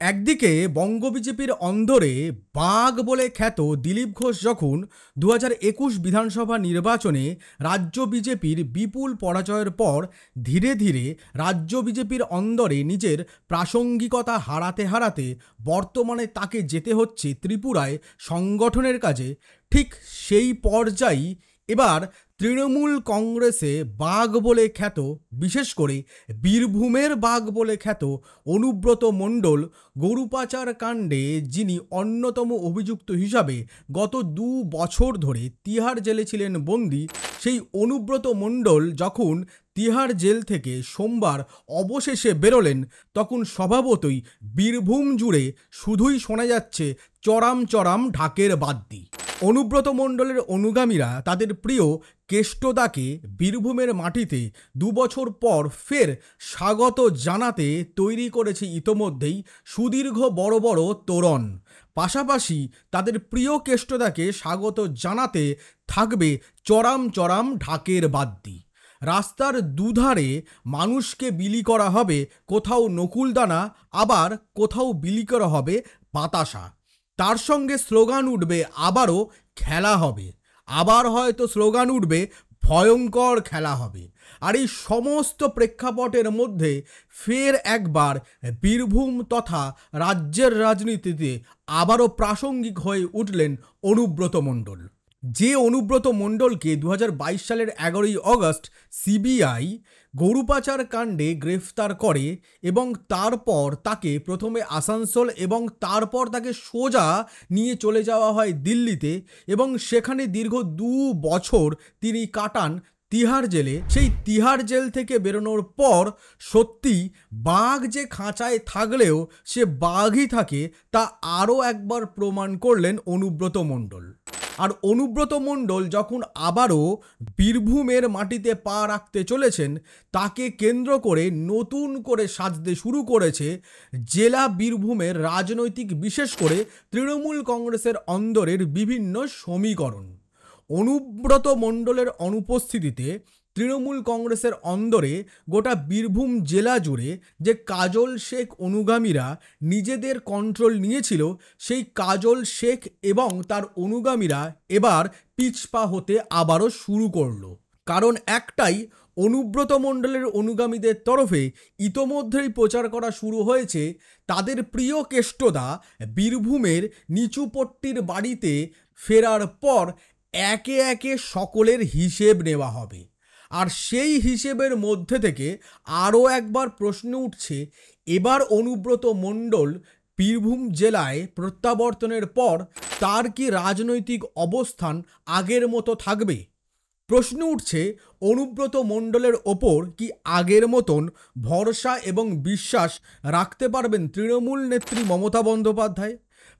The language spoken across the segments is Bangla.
একদিকে বঙ্গ বিজেপির অন্দরে বাঘ বলে খ্যাত দিলীপ ঘোষ যখন দু বিধানসভা নির্বাচনে রাজ্য বিজেপির বিপুল পরাজয়ের পর ধীরে ধীরে রাজ্য বিজেপির অন্দরে নিজের প্রাসঙ্গিকতা হারাতে হারাতে বর্তমানে তাকে যেতে হচ্ছে ত্রিপুরায় সংগঠনের কাজে। ঠিক সেই পর্যায়ই এবার তৃণমূল কংগ্রেসে বাঘ বলে খ্যাত, বিশেষ করে বীরভূমের বাঘ বলে খ্যাত অনুব্রত মণ্ডল, গরুপাচার কাণ্ডে যিনি অন্যতম অভিযুক্ত হিসাবে গত দু বছর ধরে তিহার জেলে ছিলেন বন্দী সেই অনুব্রত মণ্ডল যখন তিহার জেল থেকে সোমবার অবশেষে বেরোলেন, তখন স্বভাবতই বীরভূম জুড়ে শুধুই শোনা যাচ্ছে চরাম চরাম ঢাকের বাদ্যি। অনুব্রত মণ্ডলের অনুগামীরা তাদের প্রিয় কেষ্টদাকে বীরভূমের মাটিতে দুবছর পর ফের স্বাগত জানাতে তৈরি করেছে ইতোমধ্যেই সুদীর্ঘ বড় বড় তোরণ। পাশাপাশি তাদের প্রিয় কেষ্টদাকে স্বাগত জানাতে থাকবে চরাম চরাম ঢাকের বাদ্যি। রাস্তার দুধারে মানুষকে বিলি করা হবে, কোথাও নকুলদানা, আবার কোথাও বিলি করা হবে বাতাসা। তার সঙ্গে স্লোগান উঠবে, আবারও খেলা হবে। আবার হয়তো স্লোগান উঠবে, ভয়ঙ্কর খেলা হবে। আর এই সমস্ত প্রেক্ষাপটের মধ্যে ফের একবার বীরভূম তথা রাজ্যের রাজনীতিতে আবারও প্রাসঙ্গিক হয়ে উঠলেন অনুব্রত মণ্ডল। যে অনুব্রত মণ্ডলকে দু হাজার বাইশ সালের এগারোই অগস্ট সিবিআই গরুপাচার কাণ্ডে গ্রেফতার করে এবং তারপর তাকে প্রথমে আসানসোল এবং তারপর তাকে সোজা নিয়ে চলে যাওয়া হয় দিল্লিতে এবং সেখানে দীর্ঘ দু বছর তিনি কাটান তিহার জেলে, সেই তিহার জেল থেকে বেরোনোর পর সত্যি বাঘ যে খাঁচায় থাকলেও সে বাঘই থাকে তা আরও একবার প্রমাণ করলেন অনুব্রত মণ্ডল। আর অনুব্রত মণ্ডল যখন আবারও বীরভূমের মাটিতে পা রাখতে চলেছেন, তাকে কেন্দ্র করে নতুন করে সাজতে শুরু করেছে জেলা বীরভূমের রাজনৈতিক, বিশেষ করে তৃণমূল কংগ্রেসের অন্দরের বিভিন্ন সমীকরণ। অনুব্রত মণ্ডলের অনুপস্থিতিতে তৃণমূল কংগ্রেসের অন্দরে গোটা বীরভূম জেলা জুড়ে যে কাজল শেখ অনুগামীরা নিজেদের কন্ট্রোল নিয়েছিল, সেই কাজল শেখ এবং তার অনুগামীরা এবার পিছপা হতে আবারও শুরু করল। কারণ একটাই, অনুব্রত মণ্ডলের অনুগামীদের তরফে ইতোমধ্যেই প্রচার করা শুরু হয়েছে তাদের প্রিয় কেষ্টদা বীরভূমের নিচুপট্টির বাড়িতে ফেরার পর একে একে সকলের হিসেব নেওয়া হবে। আর সেই হিসেবের মধ্যে থেকে আরও একবার প্রশ্ন উঠছে, এবার অনুব্রত মণ্ডল বীরভূম জেলায় প্রত্যাবর্তনের পর তার কি রাজনৈতিক অবস্থান আগের মতো থাকবে? প্রশ্ন উঠছে, অনুব্রত মণ্ডলের ওপর কি আগের মতন ভরসা এবং বিশ্বাস রাখতে পারবেন তৃণমূল নেত্রী মমতা বন্দ্যোপাধ্যায়?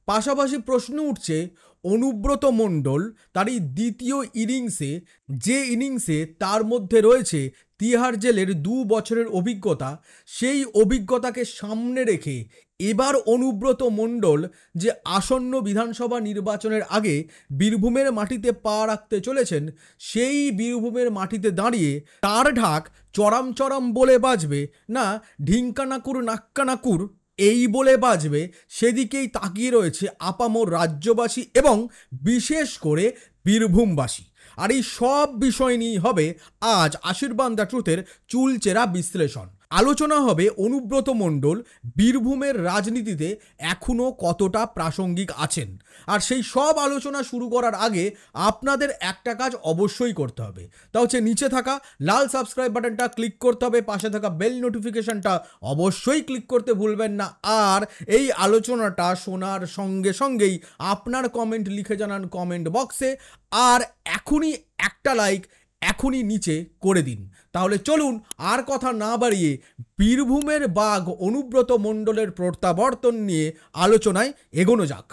পাশাপাশি প্রশ্ন উঠছে অনুব্রত মণ্ডল তার এই দ্বিতীয় ইনিংসে, যে ইনিংসে তার মধ্যে রয়েছে তিহার জেলের দু বছরের অভিজ্ঞতা, সেই অভিজ্ঞতাকে সামনে রেখে এবার অনুব্রত মণ্ডল যে আসন্ন বিধানসভা নির্বাচনের আগে বীরভূমের মাটিতে পা রাখতে চলেছেন, সেই বীরভূমের মাটিতে দাঁড়িয়ে তার ঢাক চরাম চরাম বলে বাজবে না ঢিঙ্কানাকুর নাক্কানাকুর এই বলে বাজবে, সেদিকেই তাকিয়ে রয়েছে আপামোর রাজ্যবাসী এবং বিশেষ করে বীরভূমবাসী। আর এই সব বিষয় নিয়েই হবে আজ আশীর্বাদ দ্য ট্রুথের চুলচেরা বিশ্লেষণ। আলোচনা হবে অনুব্রত মণ্ডল বীরভূমের রাজনীতিতে এখনও কতটা প্রাসঙ্গিক আছেন। আর সেই সব আলোচনা শুরু করার আগে আপনাদের একটা কাজ অবশ্যই করতে হবে। তা হচ্ছে নিচে থাকা লাল সাবস্ক্রাইব বাটনটা ক্লিক করতে হবে, পাশে থাকা বেল নোটিফিকেশনটা অবশ্যই ক্লিক করতে ভুলবেন না। আর এই আলোচনাটা শোনার সঙ্গে সঙ্গেই আপনার কমেন্ট লিখে জানান কমেন্ট বক্সে। আর এখনই একটা লাইক, এখনই নিচে করে দিন। তাহলে চলুন আর কথা না বাড়িয়ে বীরভূমের বাঘ অনুব্রত মণ্ডলের প্রত্যাবর্তন নিয়ে আলোচনায় এগোনো যাক।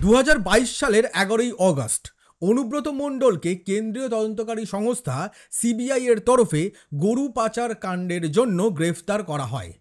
দু হাজার বাইশ সালের এগারোই অগস্ট অনুব্রত মণ্ডলকে কেন্দ্রীয় তদন্তকারী সংস্থা সিবিআই এর তরফে গরু পাচার কাণ্ডের জন্য গ্রেফতার করা হয়।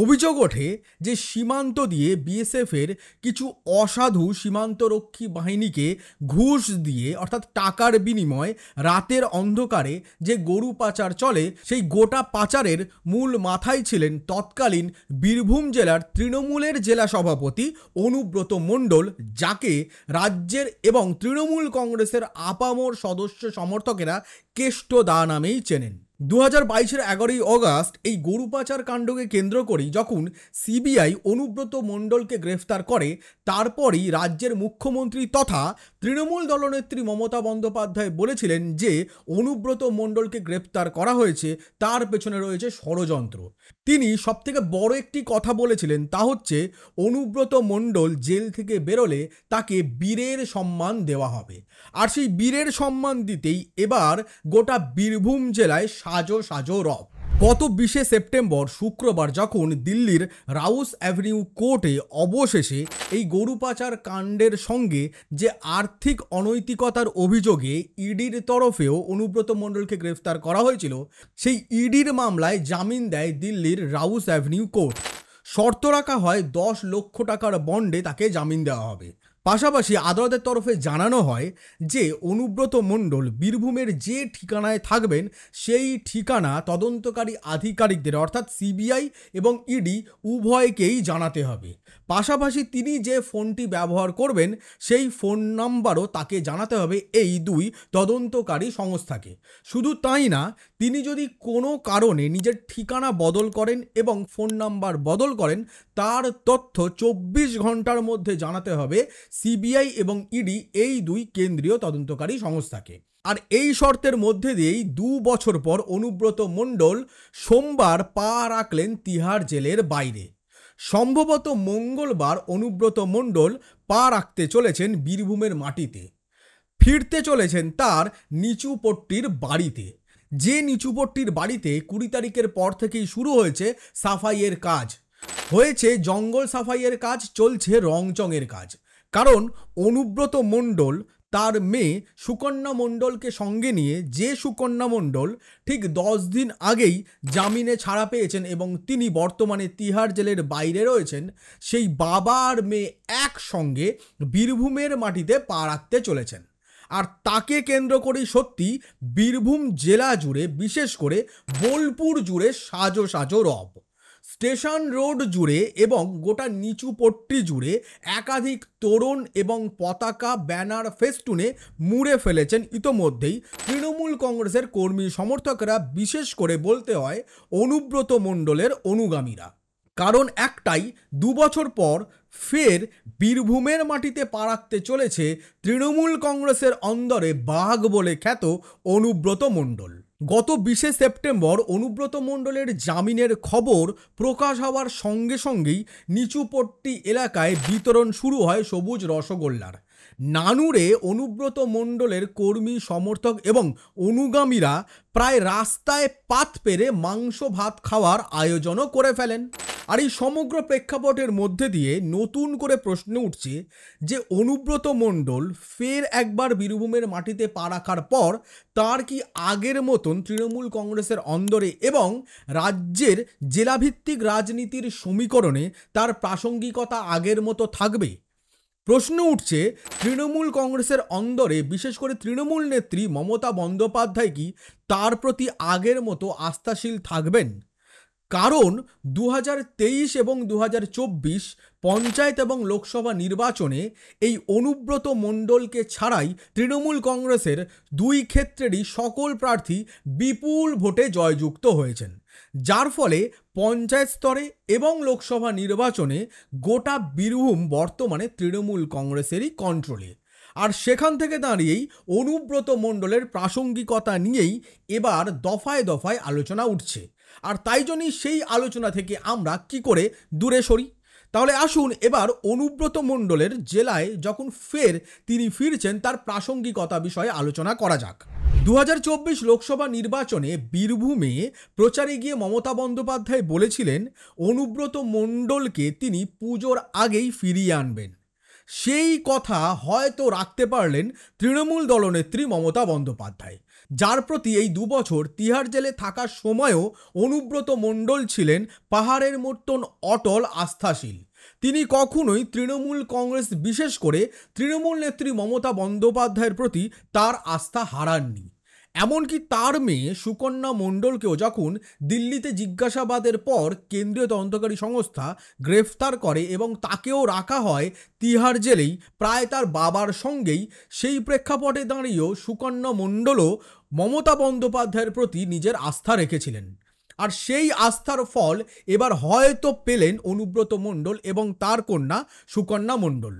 অভিযোগ ওঠে যে সীমান্ত দিয়ে বিএসএফের কিছু অসাধু সীমান্তরক্ষী বাহিনীকে ঘুষ দিয়ে, অর্থাৎ টাকার বিনিময়ে রাতের অন্ধকারে যে গরু পাচার চলে, সেই গোটা পাচারের মূল মাথায় ছিলেন তৎকালীন বীরভূম জেলার তৃণমূলের জেলা সভাপতি অনুব্রত মণ্ডল, যাকে রাজ্যের এবং তৃণমূল কংগ্রেসের আপামর সদস্য সমর্থকেরা কেষ্ট দা নামেই চেনেন। দু হাজার বাইশের এগারোই অগাস্ট এই গরু পাচার কাণ্ডকে কেন্দ্র করেই যখন সিবিআই অনুব্রত মণ্ডলকে গ্রেফতার করে, তারপরই রাজ্যের মুখ্যমন্ত্রী তথা তৃণমূল দলনেত্রী মমতা বন্দ্যোপাধ্যায় বলেছিলেন যে, অনুব্রত মণ্ডলকে গ্রেপ্তার করা হয়েছে, তার পেছনে রয়েছে ষড়যন্ত্র। তিনি সবথেকে বড় একটি কথা বলেছিলেন, তা হচ্ছে অনুব্রত মণ্ডল জেল থেকে বেরোলে তাকে বীরের সম্মান দেওয়া হবে। আর সেই বীরের সম্মান দিতেই এবার গোটা বীরভূম জেলায় সাজো সাজো রব। গত বিশে সেপ্টেম্বর শুক্রবার যখন দিল্লির রাউস অ্যাভিনিউ কোর্টে অবশেষে এই গরু পাচার কাণ্ডের সঙ্গে যে আর্থিক অনৈতিকতার অভিযোগে ইডির তরফেও অনুব্রত মণ্ডলকে গ্রেফতার করা হয়েছিল, সেই ইডির মামলায় জামিন দেয় দিল্লির রাউস অ্যাভিনিউ কোর্ট। শর্ত রাখা হয় দশ লক্ষ টাকার বন্ডে তাকে জামিন দেওয়া হবে। পাশাপাশি আদালতের তরফে জানানো হয় যে অনুব্রত মণ্ডল বীরভূমের যে ঠিকানায় থাকবেন, সেই ঠিকানা তদন্তকারী আধিকারিকদের, অর্থাৎ সিবিআই এবং ইডি, উভয়কেই জানাতে হবে। পাশাপাশি তিনি যে ফোনটি ব্যবহার করবেন, সেই ফোন নাম্বারও তাকে জানাতে হবে এই দুই তদন্তকারী সংস্থাকে। শুধু তাই না, তিনি যদি কোনো কারণে নিজের ঠিকানা বদল করেন এবং ফোন নাম্বার বদল করেন, তার তথ্য চব্বিশ ঘণ্টার মধ্যে জানাতে হবে সিবিআই এবং ইডি এই দুই কেন্দ্রীয় তদন্তকারী সংস্থাকে। আর এই শর্তের মধ্যে দিয়েই দু বছর পর অনুব্রত মণ্ডল সোমবার পা রাখলেন তিহার জেলের বাইরে। সম্ভবত মঙ্গলবার অনুব্রত মণ্ডল পা রাখতে চলেছেন বীরভূমের মাটিতে। ফিরতে চলেছেন তার নিচুপট্টির বাড়িতে। যে নিচুপট্টির বাড়িতে কুড়ি তারিখের পর থেকেই শুরু হয়েছে সাফাইয়ের কাজ। হয়েছে জঙ্গল সাফাইয়ের কাজ, চলছে রংচঙের কাজ। কারণ অনুব্রত মণ্ডল তার মেয়ে সুকন্যা মণ্ডলকে সঙ্গে নিয়ে যে সুকন্যা মণ্ডল ঠিক দশ দিন আগেই জামিনে ছাড়া পেয়েছেন এবং তিনি বর্তমানে তিহার জেলের বাইরে রয়েছেন, সেই বাবা আর মেয়ে একসঙ্গে বীরভূমের মাটিতে পা রাখতে চলেছেন। আর তাকে কেন্দ্র করেই সত্যি বীরভূম জেলা জুড়ে বিশেষ করে বোলপুর জুড়ে সাজো সাজো রব। স্টেশন রোড জুড়ে এবং গোটা নিচু পট্টি জুড়ে একাধিক তোরণ এবং পতাকা, ব্যানার, ফেস্টুনে মুড়ে ফেলেছেন। ইতোমধ্যেই তৃণমূল কংগ্রেসের কর্মী সমর্থকরা বিশেষ করে বলতে হয় অনুব্রত মণ্ডলের অনুগামীরা। কারণ একটাই, দু বছর পর ফের বীরভূমের মাটিতে পা রাখতে চলেছে তৃণমূল কংগ্রেসের অন্দরে বাঘ বলে খ্যাত অনুব্রত মণ্ডল। গত বিশে সেপ্টেম্বর অনুব্রত মণ্ডলের জামিনের খবর প্রকাশ হওয়ার সঙ্গে সঙ্গেই নিচুপট্টি এলাকায় বিতরণ শুরু হয় সবুজ রসগোল্লার। নানুরে অনুব্রত মণ্ডলের কর্মী, সমর্থক এবং অনুগামীরা প্রায় রাস্তায় পাত পেরে মাংস, ভাত খাওয়ার আয়োজনও করে ফেলেন। আর এই সমগ্র প্রেক্ষাপটের মধ্যে দিয়ে নতুন করে প্রশ্ন উঠছে যে অনুব্রত মণ্ডল ফের একবার বীরভূমের মাটিতে পা রাখার পর তার কি আগের মতন তৃণমূল কংগ্রেসের অন্দরে এবং রাজ্যের জেলাভিত্তিক রাজনীতির সমীকরণে তার প্রাসঙ্গিকতা আগের মতো থাকবে? প্রশ্ন উঠছে, তৃণমূল কংগ্রেসের অন্দরে বিশেষ করে তৃণমূল নেত্রী মমতা বন্দ্যোপাধ্যায় কি তার প্রতি আগের মতো আস্থাশীল থাকবেন? কারণ দু হাজার তেইশ এবং দু পঞ্চায়েত এবং লোকসভা নির্বাচনে এই অনুব্রত মণ্ডলকে ছাড়াই তৃণমূল কংগ্রেসের দুই ক্ষেত্রেরই সকল প্রার্থী বিপুল ভোটে জয়যুক্ত হয়েছেন। যার ফলে পঞ্চায়েত স্তরে এবং লোকসভা নির্বাচনে গোটা বীরভূম বর্তমানে তৃণমূল কংগ্রেসেরই কন্ট্রোলে আর সেখান থেকে দাঁড়িয়েই অনুব্রত মণ্ডলের প্রাসঙ্গিকতা নিয়েই এবার দফায় দফায় আলোচনা উঠছে। আর তাই জন্যই সেই আলোচনা থেকে আমরা কি করে দূরে সরি? তাহলে আসুন এবার অনুব্রত মণ্ডলের জেলায় যখন ফের তিনি ফিরছেন, তার প্রাসঙ্গিকতা বিষয়ে আলোচনা করা যাক। দু হাজার চব্বিশ লোকসভা নির্বাচনে বীরভূমে প্রচারে গিয়ে মমতা বন্দ্যোপাধ্যায় বলেছিলেন, অনুব্রত মণ্ডলকে তিনি পুজোর আগেই ফিরিয়ে আনবেন। সেই কথা হয়তো রাখতে পারলেন তৃণমূল দলনেত্রী মমতা বন্দ্যোপাধ্যায়। যার প্রতি এই দুবছর তিহার জেলে থাকার সময়ও অনুব্রত মণ্ডল ছিলেন পাহাড়ের মতন অটল আস্থাশীল। তিনি কখনোই তৃণমূল কংগ্রেস বিশেষ করে তৃণমূল নেত্রী মমতা বন্দ্যোপাধ্যায়ের প্রতি তার আস্থা হারাননি। এমনকি তার মেয়ে সুকন্যা মণ্ডলকেও যখন দিল্লিতে জিজ্ঞাসাবাদের পর কেন্দ্রীয় তদন্তকারী সংস্থা গ্রেফতার করে এবং তাকেও রাখা হয় তিহার জেলেই, প্রায় তার বাবার সঙ্গেই, সেই প্রেক্ষাপটে দাঁড়িয়েও সুকন্যা মণ্ডলও মমতা বন্দ্যোপাধ্যায়ের প্রতি নিজের আস্থা রেখেছিলেন। আর সেই আস্থার ফল এবার হয়তো পেলেন অনুব্রত মণ্ডল এবং তার কন্যা সুকন্যা মণ্ডল।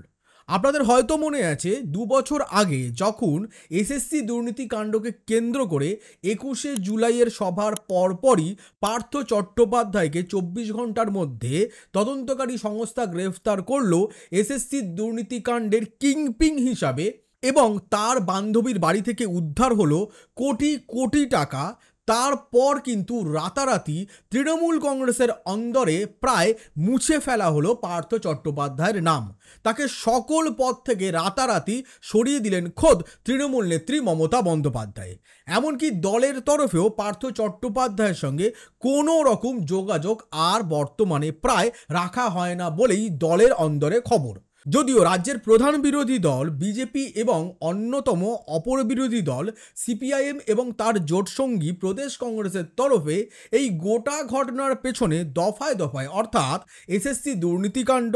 আপনাদের হয়তো মনে আছে, দু বছর আগে যখন এসএসসি দুর্নীতি কাণ্ডকে কেন্দ্র করে একুশে জুলাইয়ের সভার পরপরই পার্থ চট্টোপাধ্যায়কে চব্বিশ ঘণ্টার মধ্যে তদন্তকারী সংস্থা গ্রেফতার করল এসএসসি দুর্নীতিকাণ্ডের কিংপিং হিসাবে এবং তার বান্ধবীর বাড়ি থেকে উদ্ধার হলো কোটি কোটি টাকা তারপর কিন্তু রাতারাতি তৃণমূল কংগ্রেসের অন্দরে প্রায় মুছে ফেলা হলো পার্থ চট্টোপাধ্যায়ের নাম। তাকে সকল পদ থেকে রাতারাতি সরিয়ে দিলেন খোদ তৃণমূল নেত্রী মমতা বন্দ্যোপাধ্যায়। এমনকি দলের তরফেও পার্থ চট্টোপাধ্যায়ের সঙ্গে কোনো রকম যোগাযোগ আর বর্তমানে প্রায় রাখা হয় না বলেই দলের অন্দরে খবর। যদিও রাজ্যের প্রধান বিরোধী দল, বিজেপি এবং অন্যতম অপর বিরোধী দল, সিপিআইএম এবং তার জোটসঙ্গী প্রদেশ কংগ্রেসের তরফে এই গোটা ঘটনার পেছনে দফায় দফায়, অর্থাৎ এসএসসি দুর্নীতিকাণ্ড,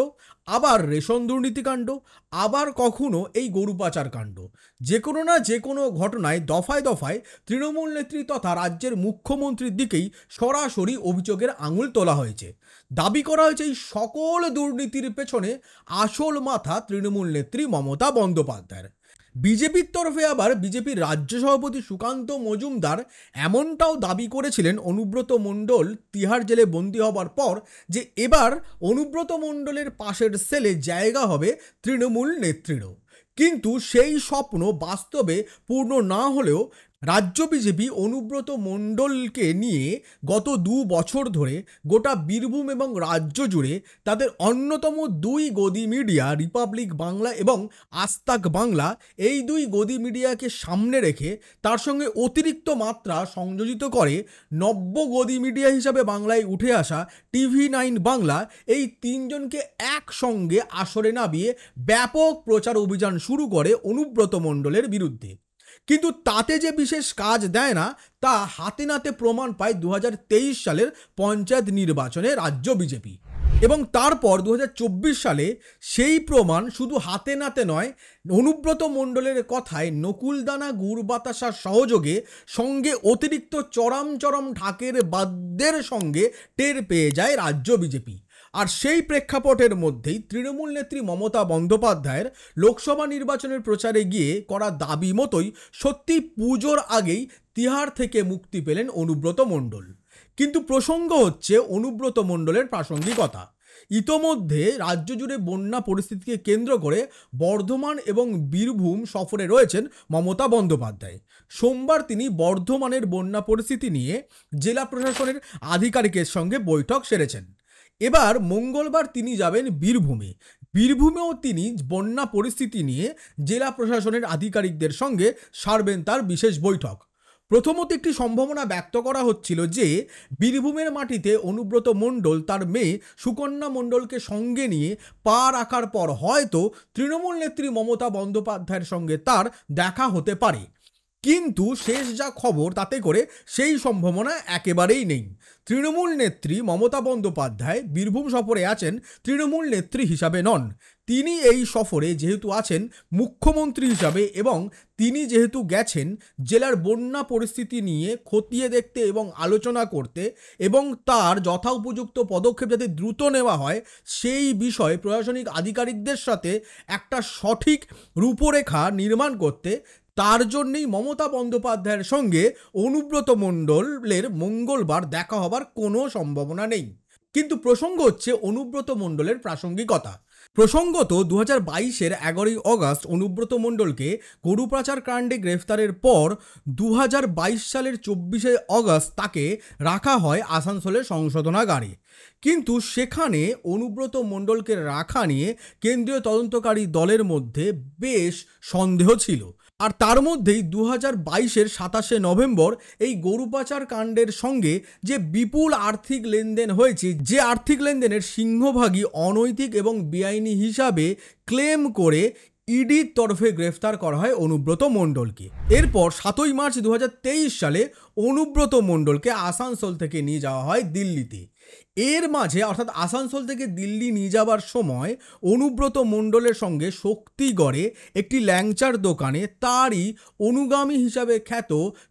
আবার রেশন দুর্নীতিকাণ্ড, আবার কখনো এই গরু পাচার কাণ্ড। যে কোনো না যে কোনো ঘটনায় দফায় দফায় তৃণমূল নেত্রী তথা রাজ্যের মুখ্যমন্ত্রীর দিকেই সরাসরি অভিযোগের আঙুল তোলা হয়েছে। দাবি করা হয়েছে এই সকল দুর্নীতির পেছনে আসল মাথা তৃণমূল নেত্রী মমতা বন্দ্যোপাধ্যায়ের। বিজেপির তরফে আবার বিজেপির রাজ্য সভাপতি সুকান্ত মজুমদার এমনটাও দাবি করেছিলেন অনুব্রত মণ্ডল তিহার জেলে বন্দি হবার পর যে এবার অনুব্রত মণ্ডলের পাশের সেলে জায়গা হবে তৃণমূল নেত্রীরও। কিন্তু সেই স্বপ্ন বাস্তবে পূর্ণ না হলেও রাজ্য বিজেপি অনুব্রত মণ্ডলকে নিয়ে গত দু বছর ধরে গোটা বীরভূম এবং রাজ্য জুড়ে তাদের অন্যতম দুই গদি মিডিয়া রিপাবলিক বাংলা এবং আস্তাক বাংলা, এই দুই গদি মিডিয়াকে সামনে রেখে তার সঙ্গে অতিরিক্ত মাত্রা সংযোজিত করে নব্য গদি মিডিয়া হিসাবে বাংলায় উঠে আসা টিভি নাইন বাংলা, এই তিনজনকে একসঙ্গে আসরে নামিয়ে ব্যাপক প্রচার অভিযান শুরু করে অনুব্রত মণ্ডলের বিরুদ্ধে। কিন্তু তাতে যে বিশেষ কাজ দেয় না, তা হাতে নাতে প্রমাণ পায় দু হাজার তেইশ সালের পঞ্চায়েত নির্বাচনে রাজ্য বিজেপি। এবং তারপর দু হাজার চব্বিশ সালে সেই প্রমাণ শুধু হাতে নাতে নয়, অনুব্রত মণ্ডলের কথায় নকুলদানা গুড় বাতাসার সহযোগে সঙ্গে অতিরিক্ত চরম চরম ঢাকের বাদ্যের সঙ্গে টের পেয়ে যায় রাজ্য বিজেপি। আর সেই প্রেক্ষাপটের মধ্যেই তৃণমূল নেত্রী মমতা বন্দ্যোপাধ্যায়ের লোকসভা নির্বাচনের প্রচারে গিয়ে করা দাবি মতোই সত্যি পুজোর আগেই তিহার থেকে মুক্তি পেলেন অনুব্রত মণ্ডল। কিন্তু প্রসঙ্গ হচ্ছে অনুব্রত মণ্ডলের প্রাসঙ্গিকতা। ইতোমধ্যে রাজ্য জুড়ে বন্যা পরিস্থিতিকে কেন্দ্র করে বর্ধমান এবং বীরভূম সফরে রয়েছেন মমতা বন্দ্যোপাধ্যায়। সোমবার তিনি বর্ধমানের বন্যা পরিস্থিতি নিয়ে জেলা প্রশাসনের আধিকারিকের সঙ্গে বৈঠক সেরেছেন। এবার মঙ্গলবার তিনি যাবেন বীরভূমে। বীরভূমেও তিনি বন্যা পরিস্থিতি নিয়ে জেলা প্রশাসনের আধিকারিকদের সঙ্গে সারবেন তার বিশেষ বৈঠক। প্রথমত একটি সম্ভাবনা ব্যক্ত করা হচ্ছিল যে, বীরভূমের মাটিতে অনুব্রত মণ্ডল তার মেয়ে সুকন্যা মণ্ডলকে সঙ্গে নিয়ে পা রাখার পর হয়তো তৃণমূল নেত্রী মমতা বন্দ্যোপাধ্যায়ের সঙ্গে তার দেখা হতে পারে। কিন্তু শেষ যা খবর তাতে করে সেই সম্ভাবনা একেবারেই নেই। তৃণমূল নেত্রী মমতা বন্দ্যোপাধ্যায় বীরভূম সফরে আছেন তৃণমূল নেত্রী হিসাবে নন। তিনি এই সফরে যেহেতু আছেন মুখ্যমন্ত্রী হিসাবে এবং তিনি যেহেতু গেছেন জেলার বন্যা পরিস্থিতি নিয়ে খতিয়ে দেখতে এবং আলোচনা করতে এবং তার যথা উপযুক্ত পদক্ষেপ যাতে দ্রুত নেওয়া হয় সেই বিষয়ে প্রশাসনিক আধিকারিকদের সাথে একটা সঠিক রূপরেখা নির্মাণ করতে তার জন্যেই মমতা বন্দ্যোপাধ্যায়ের সঙ্গে অনুব্রত মণ্ডলের মঙ্গলবার দেখা হবার কোনো সম্ভাবনা নেই। কিন্তু প্রসঙ্গ হচ্ছে অনুব্রত মণ্ডলের প্রাসঙ্গিকতা। প্রসঙ্গত দু হাজার বাইশের এগারোই অগস্ট অনুব্রত মণ্ডলকে গরু পাচার কাণ্ডে গ্রেফতারের পর দু হাজার বাইশ সালের চব্বিশে অগস্ট তাকে রাখা হয় আসানসোলের সংশোধনাগারে কিন্তু সেখানে অনুব্রত মণ্ডলকে রাখা নিয়ে কেন্দ্রীয় তদন্তকারী দলের মধ্যে বেশ সন্দেহ ছিল। আর তার মধ্যেই দু হাজার বাইশের সাতাশে নভেম্বর এই গরু পাচার কাণ্ডের সঙ্গে যে বিপুল আর্থিক লেনদেন হয়েছে, যে আর্থিক লেনদেনের সিংহভাগই অনৈতিক এবং বেআইনি হিসাবে ক্লেম করে ইডির তরফে গ্রেফতার করা হয় অনুব্রত মণ্ডলকে। এরপর সাতই মার্চ দু হাজার তেইশ সালে অনুব্রত মণ্ডলকে আসানসোল থেকে নিয়ে যাওয়া হয় দিল্লিতে। এর মাঝে, অর্থাৎ আসানসোল থেকে দিল্লি নিয়ে যাবার সময় অনুব্রত মণ্ডলের সঙ্গে শক্তিগড়ে একটি ল্যাংচার দোকানে তারই অনুগামী হিসাবে খ্যাত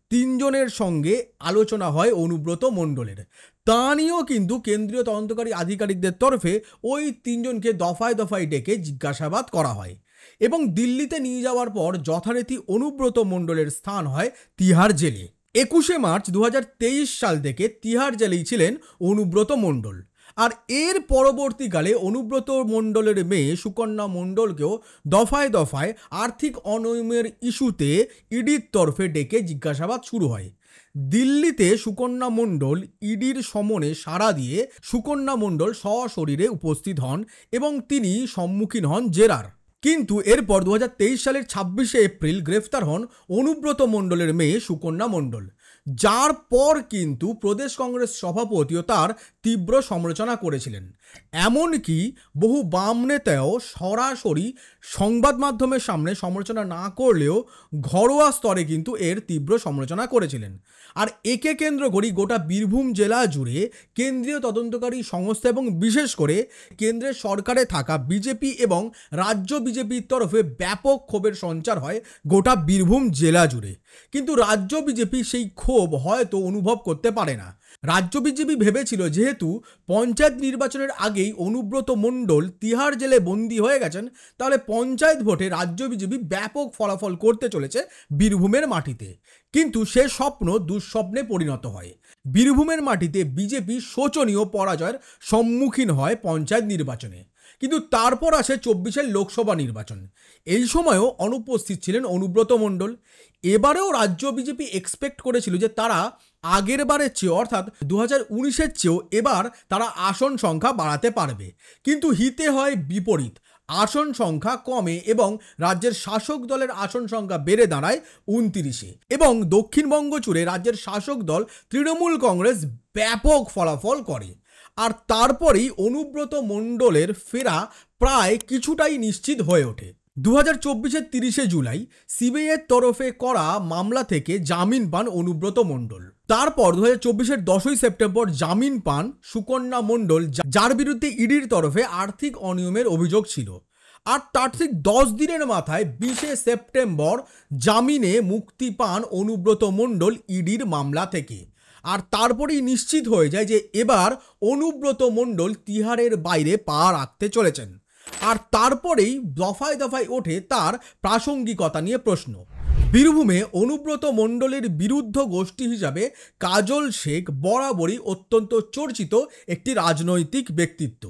তিনজনের সঙ্গে আলোচনা হয় অনুব্রত মণ্ডলের। তা নিয়েও কিন্তু কেন্দ্রীয় তদন্তকারী আধিকারিকদের তরফে ওই তিনজনকে দফায় দফায় ডেকে জিজ্ঞাসাবাদ করা হয়। এবং দিল্লিতে নিয়ে যাওয়ার পর যথারীতি অনুব্রত মণ্ডলের স্থান হয় তিহার জেলে। একুশে মার্চ দু হাজার তেইশ সাল থেকে তিহার জেলেই ছিলেন অনুব্রত মণ্ডল। আর এর পরবর্তীকালে অনুব্রত মণ্ডলের মেয়ে সুকন্যা মণ্ডলকেও দফায় দফায় আর্থিক অনিয়মের ইস্যুতে ইডির তরফে ডেকে জিজ্ঞাসাবাদ শুরু হয়। দিল্লিতে সুকন্যা মণ্ডল ইডির সমনে সাড়া দিয়ে সুকন্যা মণ্ডল সশরীরে উপস্থিত হন এবং তিনি সম্মুখীন হন জেরার। কিন্তু এরপর দু হাজার তেইশ সালের ছাব্বিশে এপ্রিল গ্রেফতার হন অনুব্রত মণ্ডলের মেয়ে সুকন্যা মণ্ডল। যার পর কিন্তু প্রদেশ কংগ্রেস সভাপতি ও তার তীব্র সমালোচনা করেছিলেন। এমনকি বহু বাম নেতাও সরাসরি সংবাদ মাধ্যমের সামনে সমালোচনা না করলেও ঘরোয়া স্তরে কিন্তু এর তীব্র সমালোচনা করেছিলেন। আর একে কেন্দ্র করি গোটা বীরভূম জেলা জুড়ে কেন্দ্রীয় তদন্তকারী সংস্থা এবং বিশেষ করে কেন্দ্রের সরকারে থাকা বিজেপি এবং রাজ্য বিজেপির তরফে ব্যাপক ক্ষোভের সঞ্চার হয় গোটা বীরভূম জেলা জুড়ে। কিন্তু রাজ্য বিজেপি সেই ক্ষোভ হয়তো অনুভব করতে পারে না। রাজ্য বিজেপি ভেবেছিল যেহেতু পঞ্চায়েত নির্বাচনের আগেই অনুব্রত মণ্ডল তিহার জেলে বন্দী হয়ে গেছেন, তাহলে পঞ্চায়েত ভোটে রাজ্য বিজেপি ব্যাপক ফলাফল করতে চলেছে বীরভূমের মাটিতে। কিন্তু সে স্বপ্ন দুঃস্বপ্নে পরিণত হয়। বীরভূমের মাটিতে বিজেপি শোচনীয় পরাজয়ের সম্মুখীন হয় পঞ্চায়েত নির্বাচনে। কিন্তু তারপর আসে চব্বিশের লোকসভা নির্বাচন। এই সময়ও অনুপস্থিত ছিলেন অনুব্রত মণ্ডল। এবারেও রাজ্য বিজেপি এক্সপেক্ট করেছিল যে তারা আগের বারের চেয়ে অর্থাৎ দু হাজার উনিশের চেয়েও এবার তারা আসন সংখ্যা বাড়াতে পারবে। কিন্তু হিতে হয় বিপরীত। আসন সংখ্যা কমে এবং রাজ্যের শাসক দলের আসন সংখ্যা বেড়ে দাঁড়ায় উনতিরিশে। এবং দক্ষিণবঙ্গ জুড়ে রাজ্যের শাসক দল তৃণমূল কংগ্রেস ব্যাপক ফলাফল করে। আর তারপরেই অনুব্রত মণ্ডলের ফেরা প্রায় কিছুটাই নিশ্চিত হয়ে ওঠে। দু হাজার চব্বিশের তিরিশে জুলাই সিবিআইয়ের তরফে করা মামলা থেকে জামিন পান অনুব্রত মণ্ডল। তারপর দু হাজার চব্বিশের দশই সেপ্টেম্বর জামিন পান সুকন্যা মণ্ডল যার বিরুদ্ধে ইডির তরফে আর্থিক অনিয়মের অভিযোগ ছিল। আর তার ঠিক দশ দিনের মাথায় বিশে সেপ্টেম্বর জামিনে মুক্তি পান অনুব্রত মণ্ডল ইডির মামলা থেকে। আর তারপরেই নিশ্চিত হয়ে যায় যে এবার অনুব্রত মণ্ডল তিহারের বাইরে পা রাখতে চলেছেন। আর তারপরেই দফায় দফায় ওঠে তার প্রাসঙ্গিকতা নিয়ে প্রশ্ন। বীরভূমে অনুব্রত মণ্ডলের বিরুদ্ধ গোষ্ঠী হিসাবে কাজল শেখ বরাবরই অত্যন্ত চর্চিত একটি রাজনৈতিক ব্যক্তিত্ব।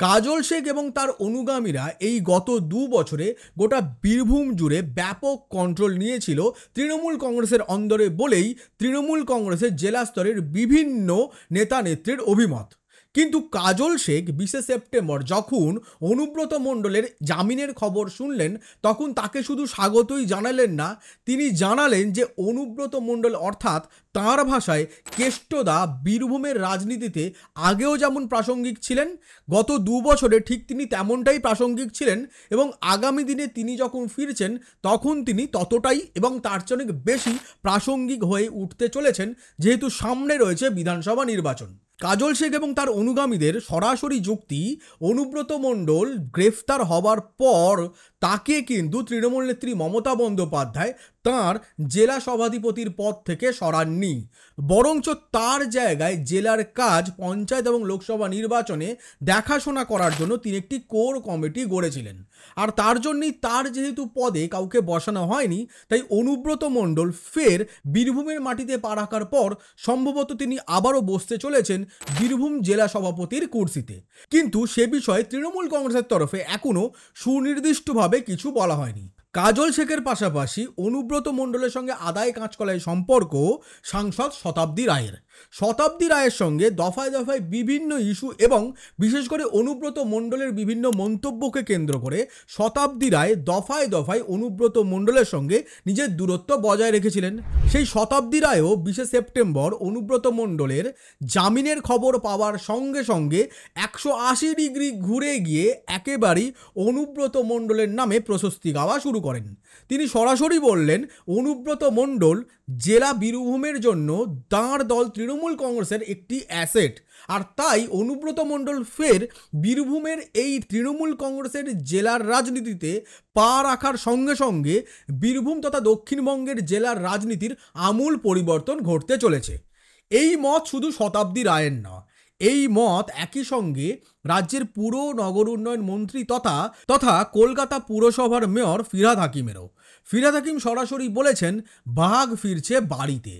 কাজল শেখ এবং তার অনুগামীরা এই গত দু বছরে গোটা বীরভূম জুড়ে ব্যাপক কন্ট্রোল নিয়েছিল তৃণমূল কংগ্রেসের অন্দরে বলেই তৃণমূল কংগ্রেসের জেলা স্তরের বিভিন্ন নেতা নেত্রীর অভিমত। কিন্তু কাজল শেখ বিশে সেপ্টেম্বর যখন অনুব্রত মণ্ডলের জামিনের খবর শুনলেন, তখন তাকে শুধু স্বাগতই জানালেন না, তিনি জানালেন যে অনুব্রত মণ্ডল অর্থাৎ তাঁর ভাষায় কেষ্টদা বীরভূমের রাজনীতিতে আগেও যেমন প্রাসঙ্গিক ছিলেন, গত দু বছরে ঠিক তিনি তেমনটাই প্রাসঙ্গিক ছিলেন এবং আগামী দিনে তিনি যখন ফিরছেন, তখন তিনি ততটাই এবং তার চেয়ে বেশি প্রাসঙ্গিক হয়ে উঠতে চলেছেন, যেহেতু সামনে রয়েছে বিধানসভা নির্বাচন। কাজল শেখ এবং তার অনুগামীদের সরাসরি যুক্তি, অনুব্রত মণ্ডল গ্রেফতার হবার পর তাকে কিন্তু তৃণমূল নেত্রী মমতা বন্দ্যোপাধ্যায় তাঁর জেলা সভাধিপতির পদ থেকে সরাননি। বরঞ্চ তার জায়গায় জেলার কাজ, পঞ্চায়েত এবং লোকসভা নির্বাচনে দেখাশোনা করার জন্য তিনি একটি কোর কমিটি গড়েছিলেন। আর তার জন্যই তার যেহেতু পদে কাউকে বসানো হয়নি, তাই অনুব্রত মণ্ডল ফের বীরভূমের মাটিতে পা রাখার পর সম্ভবত তিনি আবারও বসতে চলেছেন বীরভূম জেলা সভাপতির কুর্সিতে। কিন্তু সে বিষয়ে তৃণমূল কংগ্রেসের তরফে এখনও সুনির্দিষ্টভাবে কিছু বলা হয়নি। কাজল শেখের পাশাপাশি অনুব্রত মণ্ডলের সঙ্গে আদায় কাঁচকলায় সম্পর্ক সাংসদ শতাব্দী রায়ের। শতাব্দী রায়ের সঙ্গে দফায় দফায় বিভিন্ন ইস্যু এবং বিশেষ করে অনুব্রত মণ্ডলের বিভিন্ন মন্তব্যকে কেন্দ্র করে শতাব্দী রায় দফায় দফায় অনুব্রত মণ্ডলের সঙ্গে নিজের দূরত্ব বজায় রেখেছিলেন। সেই শতাব্দী রায়ও বিশে সেপ্টেম্বর অনুব্রত মণ্ডলের জামিনের খবর পাওয়ার সঙ্গে সঙ্গে একশো আশি ডিগ্রি ঘুরে গিয়ে একেবারেই অনুব্রত মণ্ডলের নামে প্রশস্তি গাওয়া শুরু করেন। তিনি সরাসরি বললেন, অনুব্রত মণ্ডল জেলা বীরভূমের জন্য দাঁড় দল তৃণমূল কংগ্রেসের একটি অ্যাসেট। আর তাই অনুব্রত মণ্ডল ফের বীরভূমের এই তৃণমূল কংগ্রেসের জেলার রাজনীতিতে পা রাখার সঙ্গে সঙ্গে বীরভূম তথা দক্ষিণবঙ্গের জেলার রাজনীতির আমূল পরিবর্তন ঘটতে চলেছে। এই মত শুধু শতাব্দী রায়ের না, এই মত একই সঙ্গে রাজ্যের পুর নগর উন্নয়ন মন্ত্রী তথা তথা কলকাতা পুরসভার মেয়র ফিরাদ হাকিমেরও। ফিরাদ হাকিম সরাসরি বলেছেন, বাঘ ফিরছে বাড়িতে।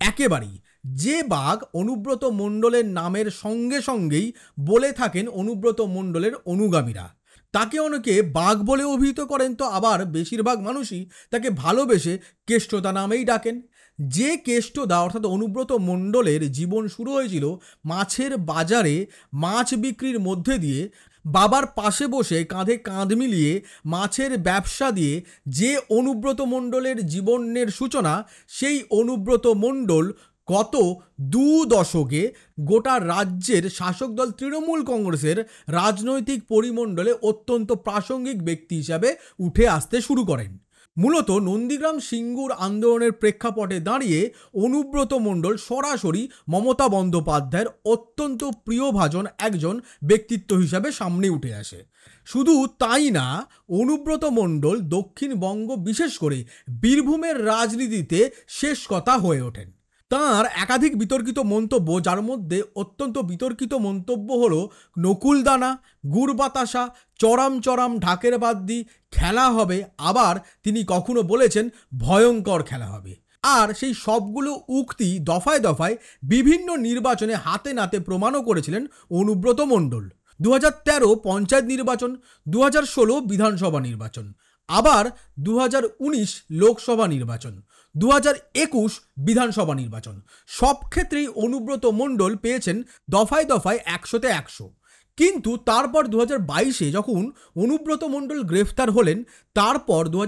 একেবারেই। যে বাঘ অনুব্রত মণ্ডলের নামের সঙ্গে সঙ্গেই বলে থাকেন অনুব্রত মণ্ডলের অনুগামীরা। তাকে অনেকে বাঘ বলে অভিহিত করেন, তো আবার বেশিরভাগ মানুষই তাকে ভালোবেসে কেষ্টতা নামেই ডাকেন। যে কেষ্টদা অর্থাৎ অনুব্রত মণ্ডলের জীবন শুরু হয়েছিল মাছের বাজারে মাছ বিক্রির মধ্যে দিয়ে, বাবার পাশে বসে কাঁধে কাঁধ মিলিয়ে মাছের ব্যবসা দিয়ে যে অনুব্রত মণ্ডলের জীবনের সূচনা, সেই অনুব্রত মণ্ডল গত দু দশকে গোটা রাজ্যের শাসক দল তৃণমূল কংগ্রেসের রাজনৈতিক পরিমণ্ডলে অত্যন্ত প্রাসঙ্গিক ব্যক্তি হিসাবে উঠে আসতে শুরু করেন। মূলত নন্দীগ্রাম সিঙ্গুর আন্দোলনের প্রেক্ষাপটে দাঁড়িয়ে অনুব্রত মণ্ডল সরাসরি মমতা বন্দ্যোপাধ্যায়ের অত্যন্ত প্রিয়ভাজন একজন ব্যক্তিত্ব হিসাবে সামনে উঠে আসে। শুধু তাই না, অনুব্রত মণ্ডল দক্ষিণবঙ্গ বিশেষ করে বীরভূমের রাজনীতিতে শেষ কথা হয়ে ওঠেন। তাঁর একাধিক বিতর্কিত মন্তব্য, যার মধ্যে অত্যন্ত বিতর্কিত মন্তব্য হল নকুলদানা, গুড় বাতাসা, চরাম চরাম, ঢাকের বাদ্যি, খেলা হবে, আবার তিনি কখনো বলেছেন ভয়ঙ্কর খেলা হবে। আর সেই সবগুলো উক্তি দফায় দফায় বিভিন্ন নির্বাচনে হাতে নাতে প্রমাণও করেছিলেন অনুব্রত মণ্ডল। দু হাজার তেরো পঞ্চায়েত নির্বাচন দু হাজার ষোলো বিধানসভা নির্বাচন, আবার দু হাজার উনিশ লোকসভা নির্বাচন। দু একুশ বিধানসভা নির্বাচন। সব ক্ষেত্রেই অনুব্রত মণ্ডল পেয়েছেন দফায় দফায় একশোতে একশো। কিন্তু তারপর দু বাইশে যখন অনুব্রত মণ্ডল গ্রেফতার হলেন, তারপর দু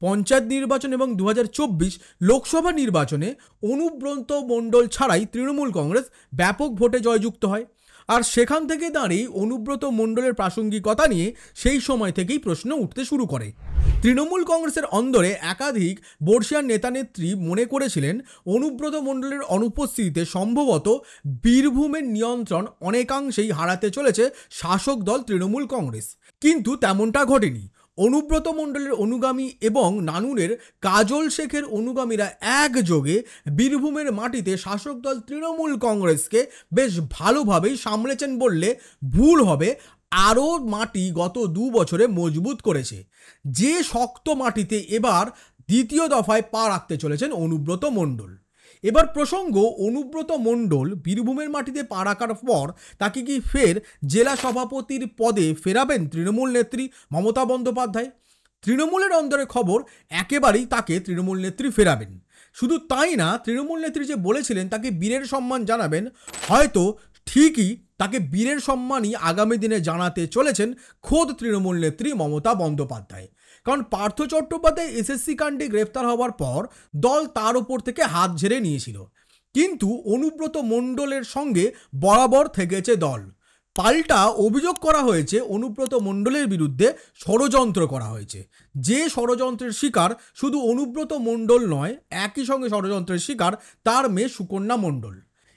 পঞ্চায়েত নির্বাচন এবং দু হাজার চব্বিশ লোকসভা নির্বাচনে অনুব্রত মণ্ডল ছাড়াই তৃণমূল কংগ্রেস ব্যাপক ভোটে জয়যুক্ত হয়। আর সেখান থেকে দাঁড়িয়ে অনুব্রত মণ্ডলের প্রাসঙ্গিকতা নিয়ে সেই সময় থেকেই প্রশ্ন উঠতে শুরু করে। তৃণমূল কংগ্রেসের অন্দরে একাধিক বর্ষিয়ার নেতানেত্রী মনে করেছিলেন, অনুব্রত মণ্ডলের অনুপস্থিতিতে সম্ভবত বীরভূমের নিয়ন্ত্রণ অনেকাংশেই হারাতে চলেছে শাসক দল তৃণমূল কংগ্রেস। কিন্তু তেমনটা ঘটেনি। অনুব্রত মণ্ডলের অনুগামী এবং নানুরের কাজল শেখের অনুগামীরা একযোগে বীরভূমের মাটিতে শাসক দল তৃণমূল কংগ্রেসকে বেশ ভালোভাবেই সামলেছেন বললে ভুল হবে। আরও মাটি গত দু বছরে মজবুত করেছে। যে শক্ত মাটিতে এবার দ্বিতীয় দফায় পা রাখতে চলেছেন অনুব্রত মণ্ডল। এবার প্রসঙ্গ, অনুব্রত মণ্ডল বীরভূমের মাটিতে পা রাখার পর তাকে কি ফের জেলা সভাপতির পদে ফেরাবেন তৃণমূল নেত্রী মমতা বন্দ্যোপাধ্যায়? তৃণমূলের অন্দরে খবর, একেবারেই তাকে তৃণমূল নেত্রী ফেরাবেন। শুধু তাই না, তৃণমূল নেত্রী যে বলেছিলেন, তাকে বীরের সম্মান জানাবেন, হয়তো ঠিকই তাকে বীরের সম্মানই আগামী দিনে জানাতে চলেছেন খোদ তৃণমূল নেত্রী মমতা বন্দ্যোপাধ্যায়। কারণ পার্থ চট্টোপাধ্যায় এসএসসি কাণ্ডে গ্রেফতার হওয়ার পর দল তার ওপর থেকে হাত ঝেড়ে নিয়েছিল। কিন্তু অনুব্রত মণ্ডলের সঙ্গে বরাবর থেকেছে দল। পাল্টা অভিযোগ করা হয়েছে, অনুব্রত মণ্ডলের বিরুদ্ধে ষড়যন্ত্র করা হয়েছে। যে ষড়যন্ত্রের শিকার শুধু অনুব্রত মণ্ডল নয়, একই সঙ্গে ষড়যন্ত্রের শিকার তার মেয়ে সুকন্যা মণ্ডল।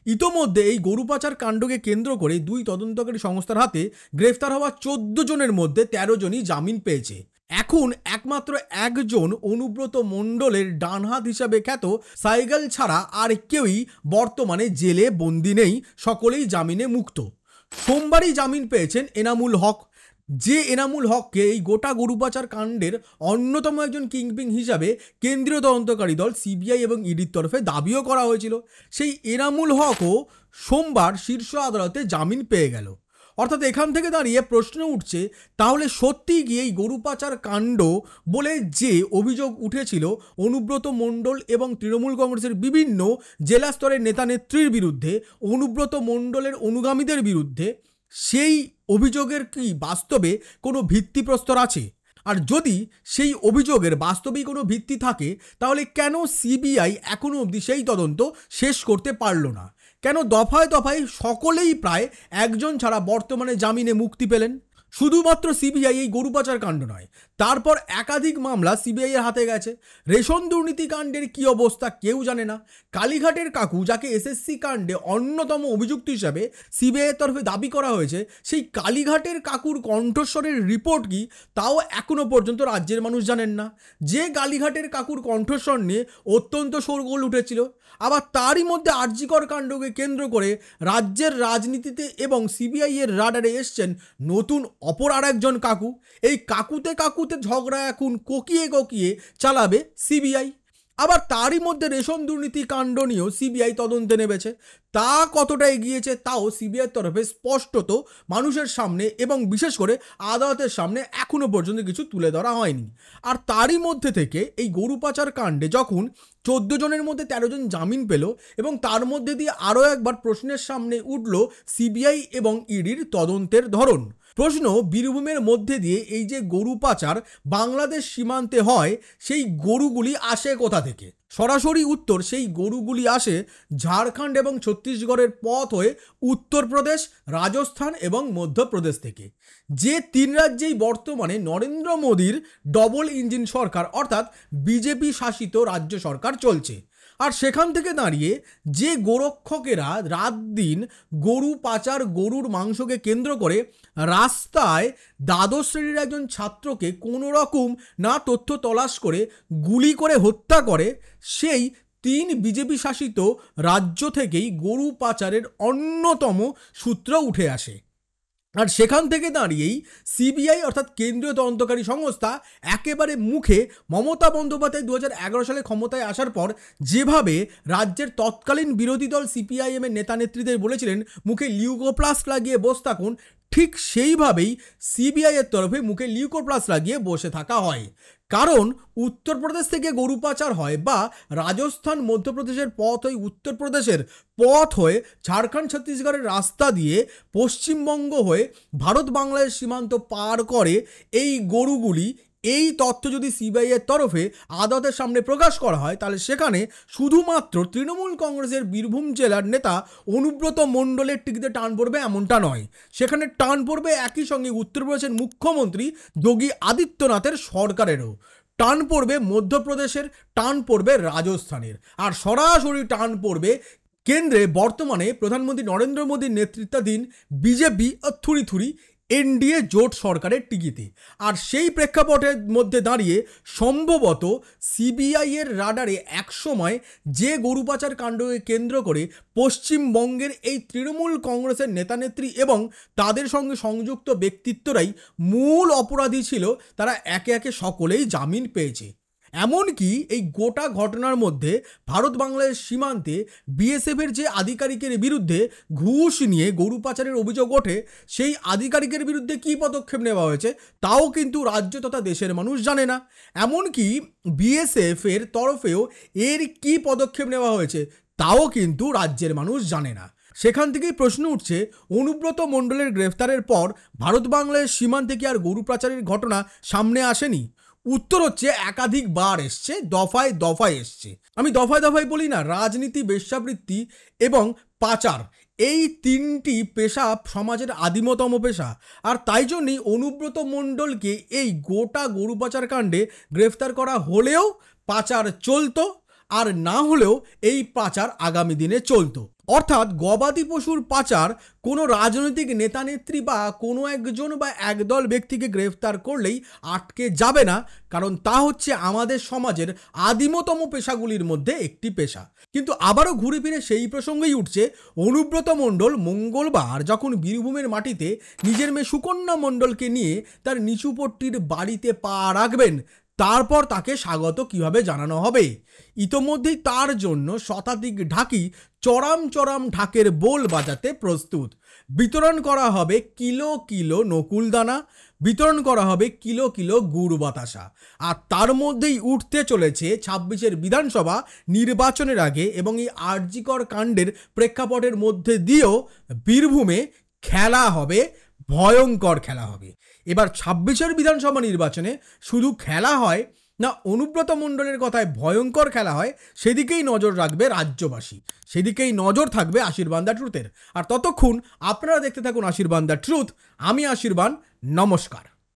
ইতোমধ্যে এই গরু পাচার কাণ্ডকে কেন্দ্র করে দুই তদন্তকারী সংস্থার হাতে গ্রেফতার হওয়া চোদ্দ জনের মধ্যে তেরো জনই জামিন পেয়েছে। এখন একমাত্র একজন অনুব্রত মণ্ডলের ডানহাত হিসাবে খ্যাত সাইকেল ছাড়া আর কেউই বর্তমানে জেলে বন্দি নেই, সকলেই জামিনে মুক্ত। সোমবারই জামিন পেয়েছেন এনামুল হক। যে এনামুল হককে এই গোটা গরু পাচার কাণ্ডের অন্যতম একজন কিংপিং হিসাবে কেন্দ্রীয় তদন্তকারী দল সিবিআই এবং ইডির তরফে দাবিও করা হয়েছিল। সেই এনামুল হকও সোমবার শীর্ষ আদালতে জামিন পেয়ে গেল। অর্থাৎ এখান থেকে দাঁড়িয়ে প্রশ্ন উঠছে, তাহলে সত্যিই গিয়ে এই গরু পাচার কাণ্ড বলে যে অভিযোগ উঠেছিল অনুব্রত মণ্ডল এবং তৃণমূল কংগ্রেসের বিভিন্ন জেলা স্তরের নেতা নেত্রীর বিরুদ্ধে, অনুব্রত মণ্ডলের অনুগামীদের বিরুদ্ধে সেই অভিযোগের কি বাস্তবে কোনো ভিত্তিপ্রস্তর আছে? আর যদি সেই অভিযোগের বাস্তবেই কোনো ভিত্তি থাকে, তাহলে কেন সিবিআই এখনও অবধি সেই তদন্ত শেষ করতে পারল না? কেন দফায় দফায় সকলেই প্রায় একজন ছাড়া বর্তমানে জামিনে মুক্তি পেলেন? শুধুমাত্র সিবিআই এই গরু পাচার কাণ্ড নয়, তারপর একাধিক মামলা সিবিআই এর হাতে গেছে। রেশন দুর্নীতি কাণ্ডের কি অবস্থা কেউ জানে না। কালীঘাটের কাকু, যাকে এসএসসি কাণ্ডে অন্যতম অভিযুক্ত হিসাবে সিবিআইয়ের তরফে দাবি করা হয়েছে, সেই কালীঘাটের কাকুর কণ্ঠস্বরের রিপোর্ট কি, তাও এখনও পর্যন্ত রাজ্যের মানুষ জানেন না। যে কালীঘাটের কাকুর কণ্ঠস্বর নিয়ে অত্যন্ত শোরগোল উঠেছিল, আবার তারই মধ্যে আর্যিকর কাণ্ডকে কেন্দ্র করে রাজ্যের রাজনীতিতে এবং সিবিআই এর রাডারে এসছেন নতুন অপর আর একজন কাকু, এই কাকুতে কাকুতে ঝগড়া এখন কোকিয়ে কোকিয়ে চালাবে সিবিআই। আবার তারই মধ্যে রেশন দুর্নীতি কাণ্ড নিয়েও সিবিআই তদন্তে নেমেছে। তা কতটা এগিয়েছে তাও সিবিআইয়ের তরফে স্পষ্টত মানুষের সামনে এবং বিশেষ করে আদালতের সামনে এখনও পর্যন্ত কিছু তুলে ধরা হয়নি। আর তারই মধ্যে থেকে এই গরু পাচার কাণ্ডে যখন চোদ্দ জনের মধ্যে তেরো জন জামিন পেল এবং তার মধ্যে দিয়ে আরও একবার প্রশ্নের সামনে উঠল সিবিআই এবং ইডির তদন্তের ধরন। প্রশ্ন বীরভূমের মধ্যে দিয়ে এই যে গরু পাচার বাংলাদেশ সীমান্তে হয়, সেই গরুগুলি আসে কোথা থেকে? সরাসরি উত্তর, সেই গরুগুলি আসে ঝাড়খণ্ড এবং ছত্তিশগড়ের পথ হয়ে উত্তরপ্রদেশ, রাজস্থান এবং মধ্যপ্রদেশ থেকে। যে তিন রাজ্যেই বর্তমানে নরেন্দ্র মোদীর ডবল ইঞ্জিন সরকার, অর্থাৎ বিজেপি শাসিত রাজ্য সরকার চলছে। আর সেখান থেকে দাঁড়িয়ে যে গোরক্ষকেরা রাত দিন গরু পাচার, গরুর মাংসকে কেন্দ্র করে রাস্তায় দ্বাদশ শ্রেণির একজন ছাত্রকে কোনো রকম না তথ্য তলাশ করে, গুলি করে হত্যা করে, সেই তিন বিজেপি শাসিত রাজ্য থেকেই গরু পাচারের অন্যতম সূত্র উঠে আসে। আর সেখান থেকে দাঁড়িয়েই সিবিআই অর্থাৎ কেন্দ্রীয় তদন্তকারী সংস্থা একেবারে মুখে মমতা বন্দ্যোপাধ্যায় দু হাজার এগারো সালে ক্ষমতায় আসার পর যেভাবে রাজ্যের তৎকালীন বিরোধী দল সিপিআইএমের নেতা নেত্রীদের বলেছিলেন, মুখে লিউকোপ্লাস্ট লাগিয়ে বস থাকুন, ঠিক সেইভাবেই সিবিআইয়ের তরফে মুখে লিউকোপ্লাস লাগিয়ে বসে থাকা হয়। কারণ উত্তরপ্রদেশ থেকে গরু পাচার হয় বা রাজস্থান, মধ্যপ্রদেশের পথ হয়ে উত্তরপ্রদেশের পথ হয়ে ঝাড়খণ্ড, ছত্তিশগড়ের রাস্তা দিয়ে পশ্চিমবঙ্গ হয়ে ভারত বাংলাদেশ সীমান্ত পার করে এই গরুগুলি এই তথ্য যদি সিবিআইয়ের তরফে আদালতের সামনে প্রকাশ করা হয়, তাহলে সেখানে শুধুমাত্র তৃণমূল কংগ্রেসের বীরভূম জেলার নেতা অনুব্রত মণ্ডলের টিকিতে টান পড়বে এমনটা নয়। সেখানে টান পড়বে একই সঙ্গে উত্তরপ্রদেশের মুখ্যমন্ত্রী যোগী আদিত্যনাথের সরকারেরও। টান পড়বে মধ্যপ্রদেশের, টান পড়বে রাজস্থানের। আর সরাসরি টান পড়বে কেন্দ্রে বর্তমানে প্রধানমন্ত্রী নরেন্দ্র মোদীর নেতৃত্বাধীন বিজেপি থুরি থুরি এনডিএ জোট সরকারের টিকিতে আর সেই প্রেক্ষাপটের মধ্যে দাঁড়িয়ে সম্ভবত সিবিআইয়ের রাডারে একসময় যে গরু পাচার কাণ্ডকে কেন্দ্র করে পশ্চিমবঙ্গের এই তৃণমূল কংগ্রেসের নেতানেত্রী এবং তাদের সঙ্গে সংযুক্ত ব্যক্তিত্বরাই মূল অপরাধী ছিল, তারা একে একে সকলেই জামিন পেয়েছে। এমনকি এই গোটা ঘটনার মধ্যে ভারত বাংলাদেশ সীমান্তে বিএসএফের যে আধিকারিকের বিরুদ্ধে ঘুষ নিয়ে গরু পাচারের অভিযোগ ওঠে, সেই আধিকারিকের বিরুদ্ধে কী পদক্ষেপ নেওয়া হয়েছে তাও কিন্তু রাজ্য তথা দেশের মানুষ জানে না। এমনকি বিএসএফ এর তরফেও এর কি পদক্ষেপ নেওয়া হয়েছে তাও কিন্তু রাজ্যের মানুষ জানে না। সেখান থেকেই প্রশ্ন উঠছে, অনুব্রত মণ্ডলের গ্রেফতারের পর ভারত বাংলাদেশ সীমান্তে কি আর গরু পাচারের ঘটনা সামনে আসেনি? উত্তর হচ্ছে একাধিক বার এসছে, দফায় দফায় এসছে। আমি দফায় দফায় বলি না, রাজনীতি, বেশ্যাবৃত্তি এবং পাচার, এই তিনটি পেশা সমাজের আদিমতম পেশা। আর তাই জন্যই অনুব্রত মণ্ডলকে এই গোটা গরু পাচার কাণ্ডে গ্রেফতার করা হলেও পাচার চলতো, আর না হলেও এই পাচার আগামী দিনে চলতো। অর্থাৎ গবাদি পশুর পাচার কোনো রাজনৈতিক নেতানেত্রী বা কোনো একজন বা একদল ব্যক্তিকে গ্রেফতার করলেই আটকে যাবে না, কারণ তা হচ্ছে আমাদের সমাজের আদিমতম পেশাগুলির মধ্যে একটি পেশা। কিন্তু আবারও ঘুরে ফিরে সেই প্রসঙ্গেই উঠছে অনুব্রত মণ্ডল মঙ্গলবার যখন বীরভূমের মাটিতে নিজের মেয়ে সুকন্যা মণ্ডলকে নিয়ে তার নিচুপট্টির বাড়িতে পা রাখবেন তারপর তাকে স্বাগত কীভাবে জানানো হবে? ইতোমধ্যেই তার জন্য শতাধিক ঢাকি চড়াম চড়াম ঢাকের বোল বাজাতে প্রস্তুত। বিতরণ করা হবে কিলো কিলো নকুল দানা, বিতরণ করা হবে কিলো কিলো গুড় বাতাসা। আর তার মধ্যেই উঠতে চলেছে ছাব্বিশের বিধানসভা নির্বাচনের আগে এবং এই আর্জিকর কাণ্ডের প্রেক্ষাপটের মধ্যে দিয়েও বীরভূমে খেলা হবে, ভয়ঙ্কর খেলা হবে। এবার ছাব্বিশের বিধানসভা নির্বাচনে শুধু খেলা হয় না অনুব্রত মণ্ডলের কথায় ভয়ঙ্কর খেলা হয়, সেদিকেই নজর রাখবে রাজ্যবাসী। সেদিকেই নজর থাকবে আশীর্বাদ দ্য ট্রুথের আর ততক্ষণ আপনারা দেখতে থাকুন আশীর্বাদ দ্য ট্রুথ আমি আশীর্বাদ, নমস্কার।